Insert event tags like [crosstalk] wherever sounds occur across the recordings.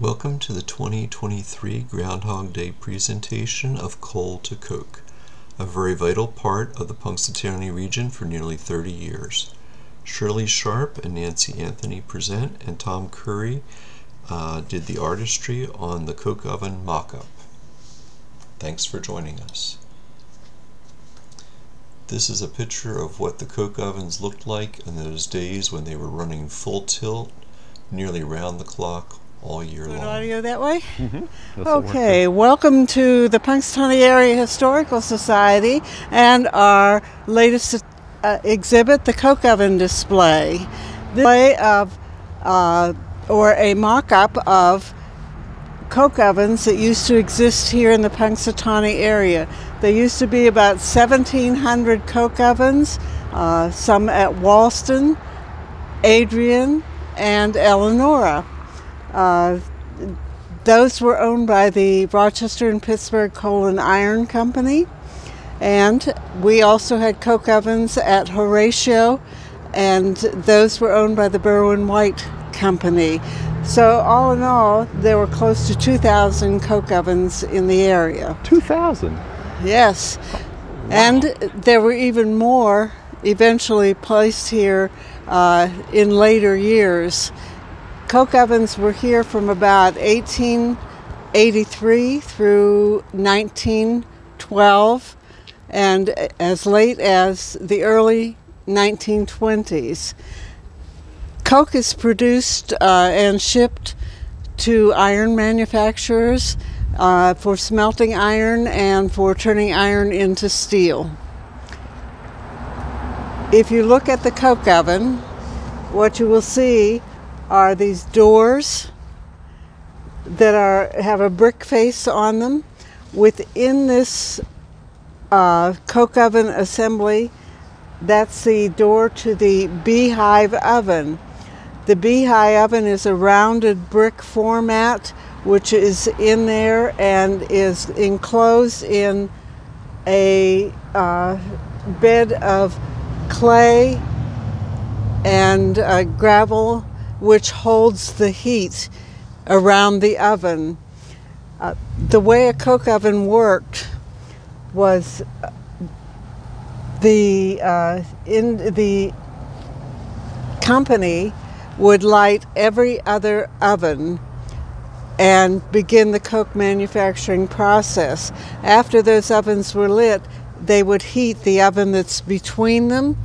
Welcome to the 2023 Groundhog Day presentation of Coal to Coke, a very vital part of the Punxsutawney region for nearly 30 years. Shirley Sharp and Nancy Anthony present, and Tom Curry uh, did the artistry on the Coke oven mock-up. Thanks for joining us. This is a picture of what the Coke ovens looked like in those days when they were running full tilt, nearly round the clock, all year Good long. audio that way? Mm-hmm. Okay, welcome to the Punxsutawney Area Historical Society and our latest uh, exhibit, the Coke Oven display. Display of, uh, or a mock-up of coke ovens that used to exist here in the Punxsutawney area. There used to be about 1,700 coke ovens, uh, some at Walston, Adrian, and Eleanora. Uh, those were owned by the Rochester and Pittsburgh Coal and Iron Company. And we also had coke ovens at Horatio, and those were owned by the Berwind White Company. So, all in all, there were close to 2,000 coke ovens in the area. 2000. Yes. And there were even more eventually placed here uh, in later years. Coke ovens were here from about 1883 through 1912 and as late as the early 1920s. Coke is produced uh, and shipped to iron manufacturers uh, for smelting iron and for turning iron into steel. If you look at the coke oven, what you will see are these doors that are have a brick face on them. Within this uh, coke oven assembly, that's the door to the beehive oven. The beehive oven is a rounded brick format which is in there and is enclosed in a uh, bed of clay and uh, gravel which holds the heat around the oven. Uh, the way a coke oven worked was uh, the uh, in the company would light every other oven and begin the coke manufacturing process. After those ovens were lit, they would heat the oven that's between them,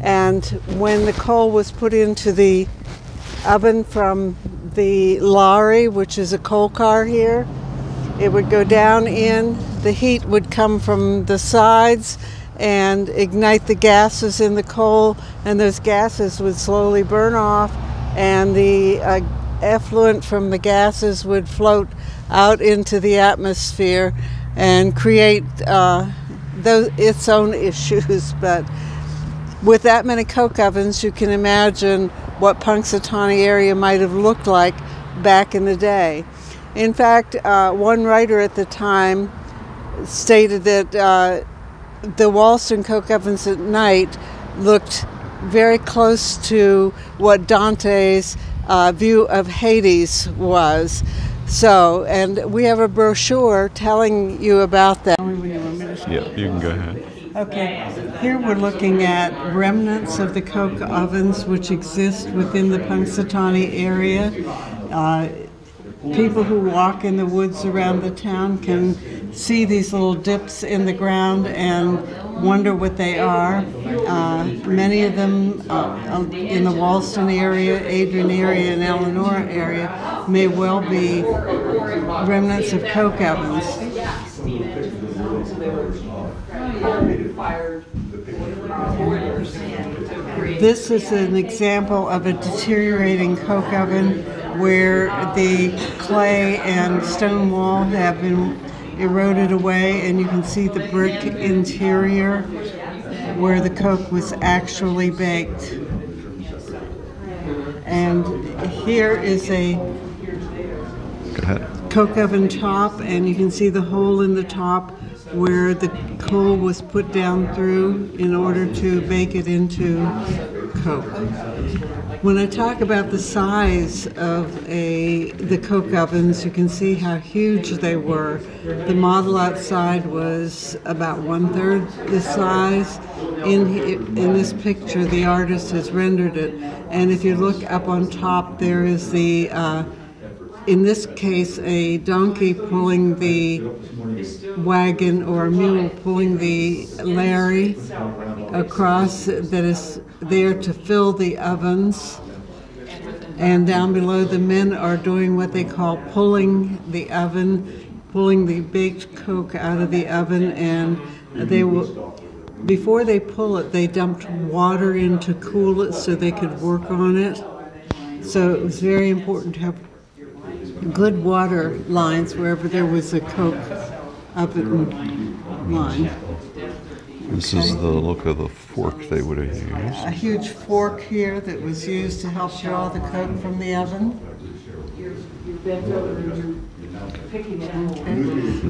and when the coal was put into the oven from the lorry, which is a coal car here, it would go down in, the heat would come from the sides and ignite the gases in the coal, and those gases would slowly burn off, and the uh, effluent from the gases would float out into the atmosphere and create uh, its own [laughs] issues. But with that many coke ovens, you can imagine what Punxsutawney area might have looked like back in the day. In fact, uh, one writer at the time stated that uh, the Walston coke ovens at night looked very close to what Dante's uh, view of Hades was. So, and we have a brochure telling you about that. Yeah, you can go ahead. Okay, here we're looking at remnants of the coke ovens which exist within the Punxsutawney area. Uh, people who walk in the woods around the town can see these little dips in the ground and wonder what they are. Uh, many of them uh, in the Walston area, Adrian area, and Eleanor area may well be remnants of coke ovens. This is an example of a deteriorating coke oven where the clay and stone wall have been eroded away and you can see the brick interior where the coke was actually baked. And here is a coke oven top and you can see the hole in the top where the coal was put down through in order to bake it into coke. When I talk about the size of a the coke ovens, you can see how huge they were. The model outside was about one third the size. In in this picture, the artist has rendered it, and if you look up on top, there is the. Uh, in this case, a donkey pulling the wagon or a mule pulling the Larry across that is there to fill the ovens. And down below, the men are doing what they call pulling the oven, pulling the baked coke out of the oven, and they will. Before they pull it, they dumped water in to cool it so they could work on it. So it was very important to have good water lines wherever there was a coke oven line. This is the look of the fork they would have used. A huge fork here that was used to help draw the coke from the oven. Okay.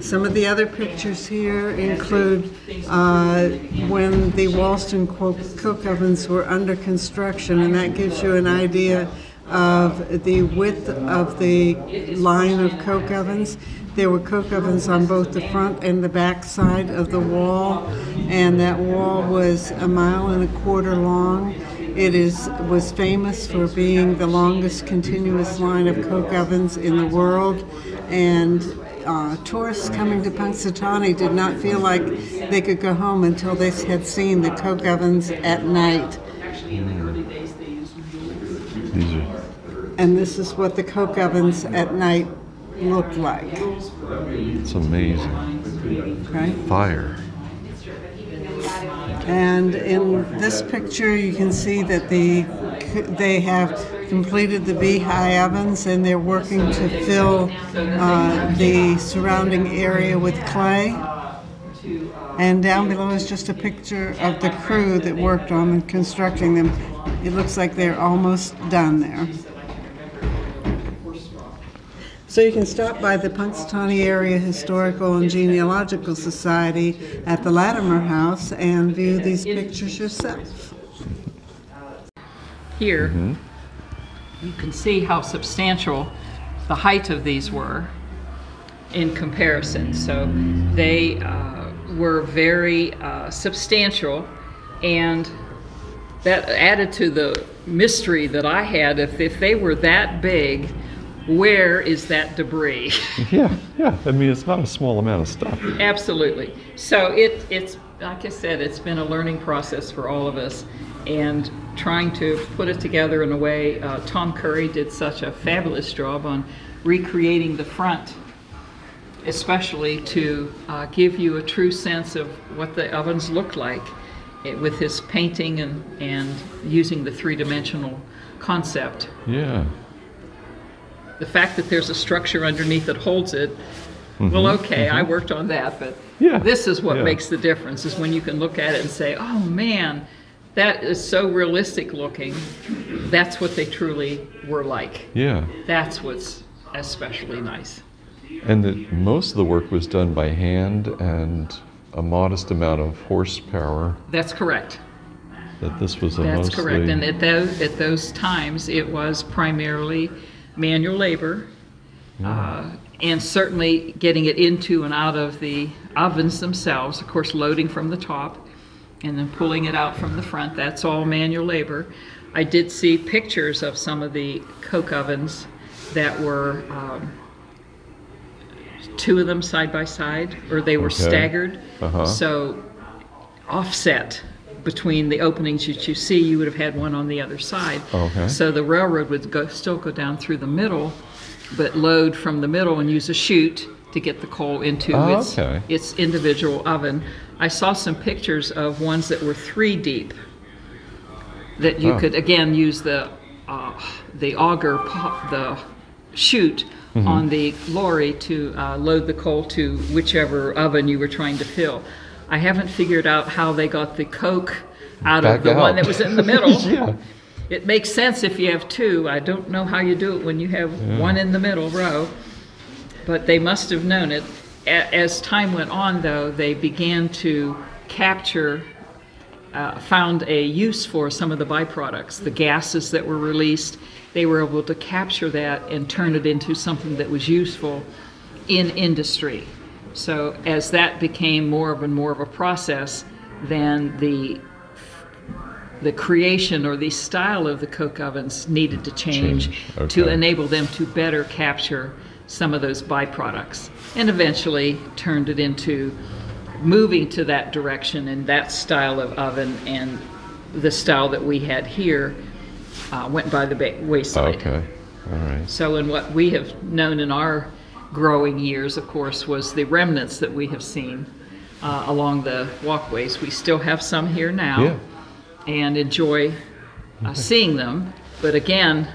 Some of the other pictures here include uh, when the Walston coke ovens were under construction, and that gives you an idea of the width of the line of coke ovens. There were coke ovens on both the front and the back side of the wall, and that wall was a mile and a quarter long. It is was famous for being the longest continuous line of coke ovens in the world, and uh, tourists coming to Punxsutawney did not feel like they could go home until they had seen the coke ovens at night. These are And this is what the coke ovens at night look like. it's amazing. Okay? Fire. And in this picture, you can see that the they have completed the beehive ovens and they're working to fill uh, the surrounding area with clay. And down below is just a picture of the crew that worked on constructing them. It looks like they're almost done there. So you can stop by the Punxsutawney Area Historical and Genealogical Society at the Lattimer House and view these pictures yourself. Here, you can see how substantial the height of these were in comparison. So they uh, were very uh, substantial, and that added to the mystery that I had. If, if they were that big, where is that debris? [laughs] Yeah, yeah. I mean, it's not a small amount of stuff. Absolutely. So it, it's, like I said, it's been a learning process for all of us and trying to put it together in a way. Uh, Tom Curry did such a fabulous job on recreating the front, especially to uh, give you a true sense of what the ovens looked like eh, with his painting and, and using the three dimensional concept. Yeah. The fact that there's a structure underneath that holds it, well, okay, I worked on that, but Mm-hmm. Yeah, this is what yeah. makes the difference is when you can look at it and say, oh man, that is so realistic looking. That's what they truly were like. Yeah. That's what's especially nice. And that most of the work was done by hand and a modest amount of horsepower. That's correct. That this was a That's mostly. correct. And at those, at those times, it was primarily manual labor. Uh, and certainly getting it into and out of the ovens themselves, of course, loading from the top and then pulling it out from the front. That's all manual labor. I did see pictures of some of the coke ovens that were um, two of them side by side, or they were Okay. staggered. Uh-huh. So offset between the openings that you see, you would have had one on the other side. Okay. So the railroad would go, still go down through the middle, but load from the middle and use a chute to get the coal into Oh, its, okay. its individual oven. I saw some pictures of ones that were three deep that you Oh. could again use the uh, the auger the chute Mm-hmm. on the lorry to uh, load the coal to whichever oven you were trying to fill. I haven't figured out how they got the coke out Back of the one that was in the middle. [laughs] Yeah. It makes sense if you have two. I don't know how you do it when you have one in the middle row, but they must have known it. A- As time went on, though, they began to capture uh, found a use for some of the byproducts, the gases that were released. They were able to capture that and turn it into something that was useful in industry. So as that became more of and more of a process, then the the creation or the style of the coke ovens needed to change, Change, to enable them to better capture some of those byproducts and eventually turned it into moving to that direction and that style of oven and the style that we had here uh, went by the wayside. Okay. All right. So, in what we have known in our growing years, of course, was the remnants that we have seen uh, along the walkways. We still have some here now Yeah. and enjoy uh, seeing them. But again,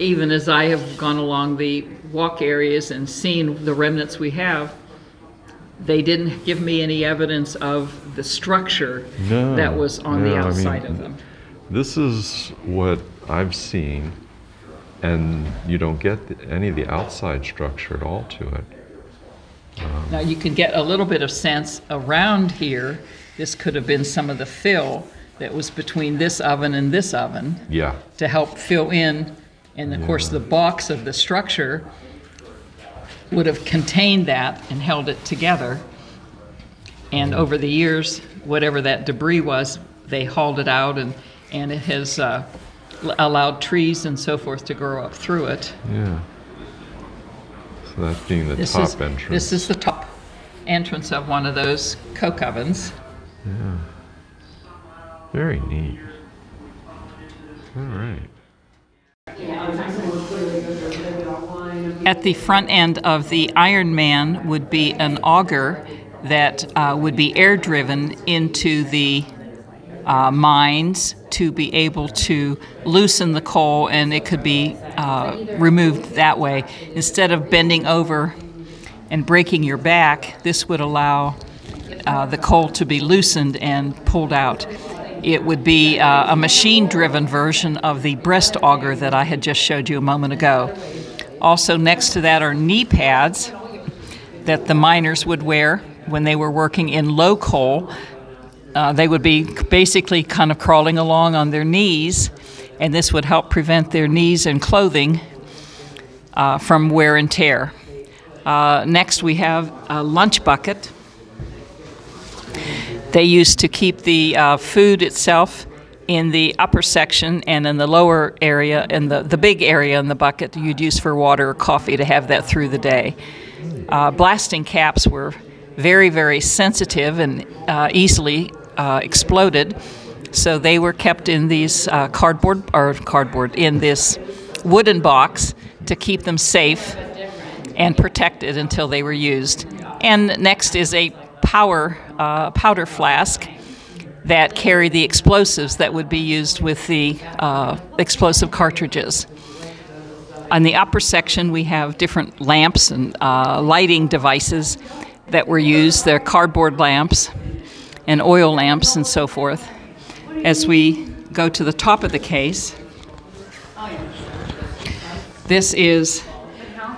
even as I have gone along the walk areas and seen the remnants we have, they didn't give me any evidence of the structure No, that was on the no, I outside mean, of them. This is what I've seen, and you don't get the, any of the outside structure at all to it. Now you can get a little bit of sense around here. This could have been some of the fill that was between this oven and this oven Yeah. to help fill in. And of course, the box of the structure would have contained that and held it together. And over the years, whatever that debris was, they hauled it out and, and it has uh, allowed trees and so forth to grow up through it. Yeah. So that being the This top is, entrance. This is the top entrance of one of those coke ovens. Yeah. Very neat. All right. At the front end of the Iron Man would be an auger that uh, would be air driven into the uh, mines to be able to loosen the coal and it could be uh, removed that way. Instead of bending over and breaking your back, this would allow uh, the coal to be loosened and pulled out. It would be uh, a machine driven version of the breast auger that I had just showed you a moment ago. Also, next to that are knee pads that the miners would wear when they were working in low coal. Uh, they would be basically kind of crawling along on their knees, and this would help prevent their knees and clothing uh, from wear and tear. Uh, next, we have a lunch bucket. They used to keep the uh, food itself in the upper section, and in the lower area, in the, the big area in the bucket, you'd use for water or coffee to have that through the day. Uh, blasting caps were very, very sensitive and uh, easily uh, exploded, so they were kept in these uh, cardboard or cardboard in this wooden box to keep them safe and protected until they were used. And next is a power uh, powder flask that carried the explosives that would be used with the uh, explosive cartridges. On the upper section, we have different lamps and uh, lighting devices that were used. They're carbide lamps and oil lamps and so forth. As we go to the top of the case, this is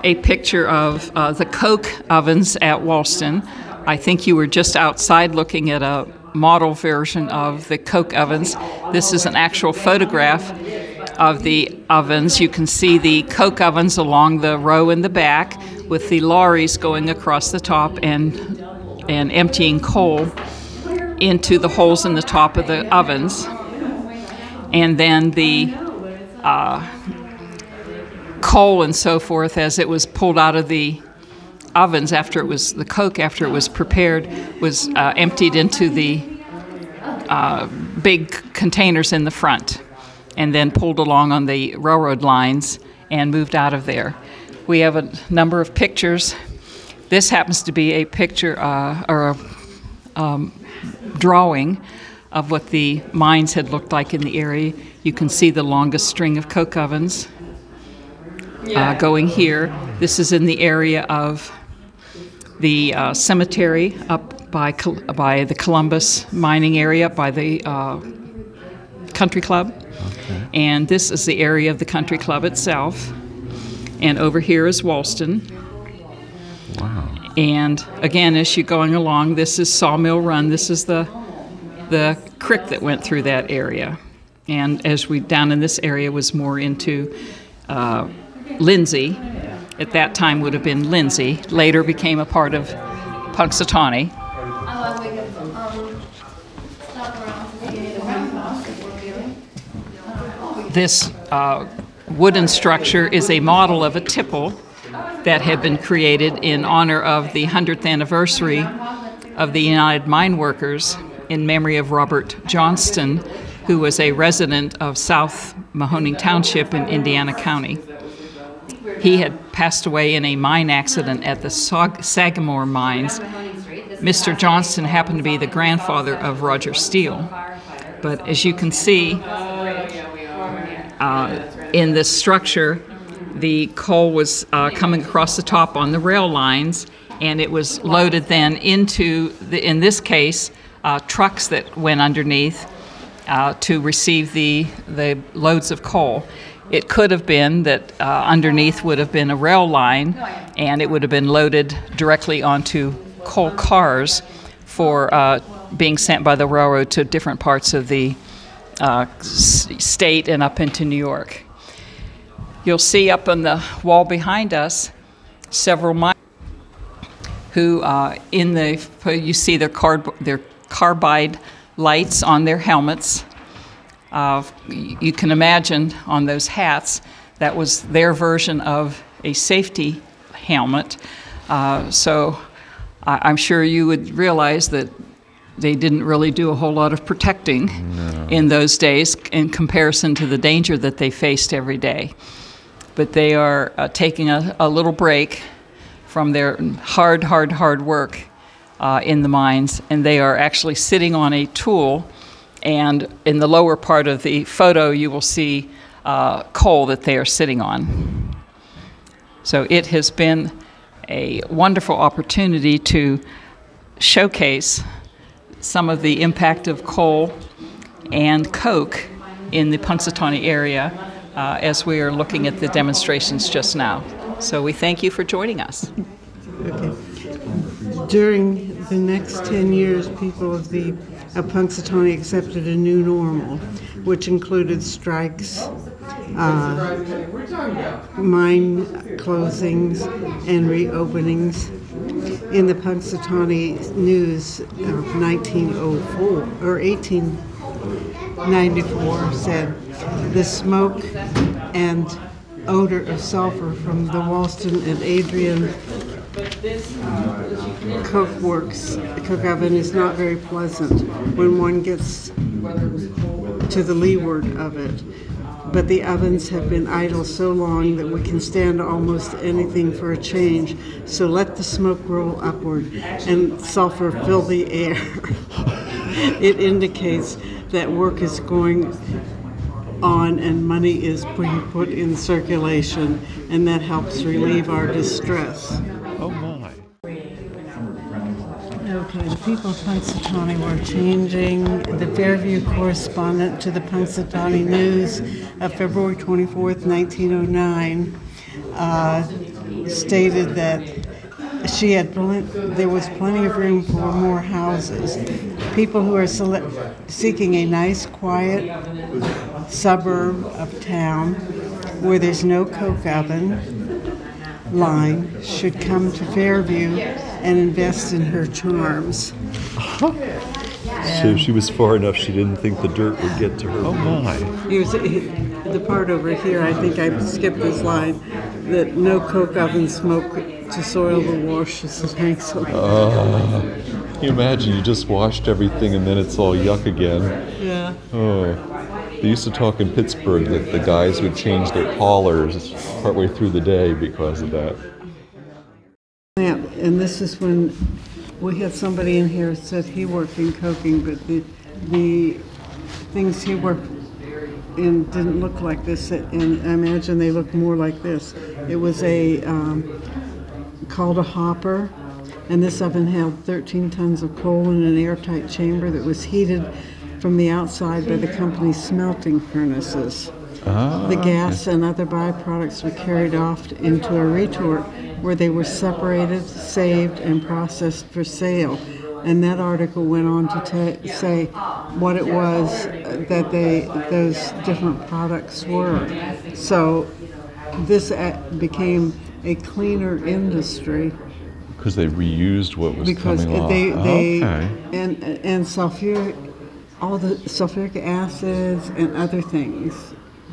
a picture of uh, the Coke ovens at Walston. I think you were just outside looking at a model version of the Coke ovens. This is an actual photograph of the ovens. You can see the Coke ovens along the row in the back with the lorries going across the top and, and emptying coal into the holes in the top of the ovens. And then the uh, coal and so forth as it was pulled out of the ovens after it was the coke after it was prepared was uh, emptied into the uh, big containers in the front and then pulled along on the railroad lines and moved out of there. We have a number of pictures. This happens to be a picture uh, or a um, drawing of what the mines had looked like in the area. You can see the longest string of coke ovens uh, going here. This is in the area of the uh, cemetery up by by the Columbus mining area, by the uh, country club, and this is the area of the country club itself. And over here is Walston. And again, as you're going along, this is Sawmill Run. This is the the creek that went through that area. And as we down in this area was more into uh, Lindsey, at that time would have been Lindsey, later became a part of Punxsutawney. This uh, wooden structure is a model of a tipple that had been created in honor of the 100th anniversary of the United Mine Workers in memory of Robert Johnston, who was a resident of South Mahoning Township in Indiana County. He had passed away in a mine accident at the Sagamore mines. Mr. Johnston happened to be the grandfather of Roger Steele. But as you can see, uh, in this structure, the coal was uh, coming across the top on the rail lines, and it was loaded then into, the, in this case, uh, trucks that went underneath uh, to receive the, the loads of coal. It could have been that uh, underneath would have been a rail line, and it would have been loaded directly onto coal cars for uh, being sent by the railroad to different parts of the uh, state and up into New York. You'll see up on the wall behind us several miners who, uh, in the you see their card their carbide lights on their helmets. Uh, you can imagine on those hats that was their version of a safety helmet. Uh, so I- am sure you would realize that they didn't really do a whole lot of protecting no. in those days in comparison to the danger that they faced every day. But they are uh, taking a, a, little break from their hard, hard, hard work uh, in the mines, and they are actually sitting on a tool. And in the lower part of the photo, you will see uh, coal that they are sitting on. So it has been a wonderful opportunity to showcase some of the impact of coal and coke in the Punxsutawney area uh, as we are looking at the demonstrations just now. So we thank you for joining us. Okay. During the next 10 years, people of the of Punxsutawney accepted a new normal, which included strikes, uh, mine closings, and reopenings in the Punxsutawney News of 1904 or 1894 said the smoke and odor of sulfur from the Walston and Adrian coke works, coke oven is not very pleasant when one gets to the leeward of it but the ovens have been idle so long that we can stand almost anything for a change. So let the smoke roll upward and sulfur fill the air. [laughs] it indicates that work is going on and money is being put in circulation, and that helps relieve our distress. Oh my. Okay, the people of Punxsutawney were changing. The Fairview correspondent to the Punxsutawney News of February 24th, 1909, uh, stated that she had there was plenty of room for more houses. People who are sele- seeking a nice, quiet suburb of town where there's no coke oven line should come to Fairview and invest in her charms. so she was far enough she didn't think the dirt would get to her. Oh my. He was, he, the part over here, I think I skipped this line, that no coke oven smoke to soil the washes makes them. Uh, you imagine you just washed everything and then it's all yuck again. Yeah. Oh. They used to talk in Pittsburgh that the guys would change their collars partway through the day because of that. Yeah, and this is when we had somebody in here said he worked in coking, but the the things he worked in didn't look like this, and I imagine they look more like this. It was a um, called a hopper, and this oven held 13 tons of coal in an airtight chamber that was heated from the outside by the company's smelting furnaces. Ah, the gas okay. and other byproducts were carried off into a retort where they were separated, saved, and processed for sale. And that article went on to say what it was that they those different products were. So this became a cleaner industry Because they reused what was because coming off. they they okay. and and sulfuric all the sulfuric acids and other things.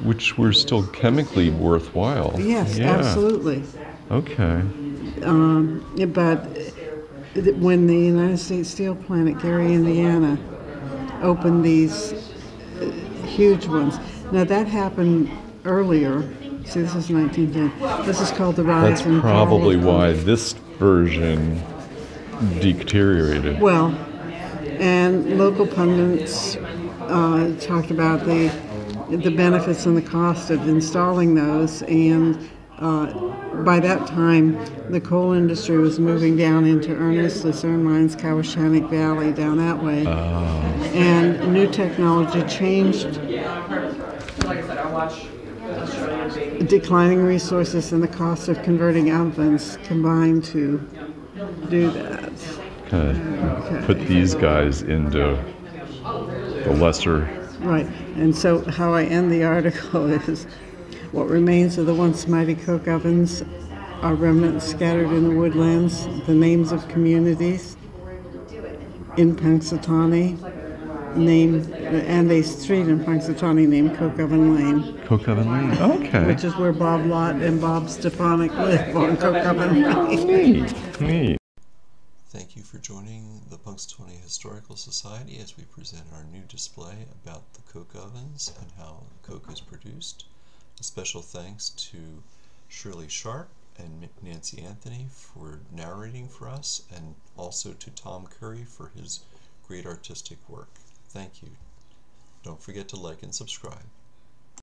Which were still chemically worthwhile. Yes, Yeah. absolutely. Okay. Yeah, But when the United States Steel Plant at Gary, Indiana, opened these uh, huge ones. Now that happened earlier. See, this is 1910. This is called the rise That's and fall probably why this version deteriorated. Well, and local pundits uh, talked about the the benefits and the cost of installing those, and uh, by that time, the coal industry was moving down into Ernest, Lucerne Mines, Kawashanik Valley, down that way, and new technology changed. Declining resources and the cost of converting ovens combined to do that. Kind of put these guys into the lesser. Right, and so how I end the article [laughs] is what remains of the once mighty coke ovens are remnants scattered in the woodlands, the names of communities in Punxsutawney, named, and a street in Punxsutawney named Coke Oven Lane, Coke oven lane. Okay. which is where Bob Lott and Bob Stepanek live on Coke Oven Lane. Oh, neat. Neat. Thank you for joining the Punxsutawney Historical Society as we present our new display about the coke ovens and how coke is produced. A special thanks to Shirley Sharp and Nancy Anthony for narrating for us, and also to Tom Curry for his great artistic work. Thank you. Don't forget to like and subscribe.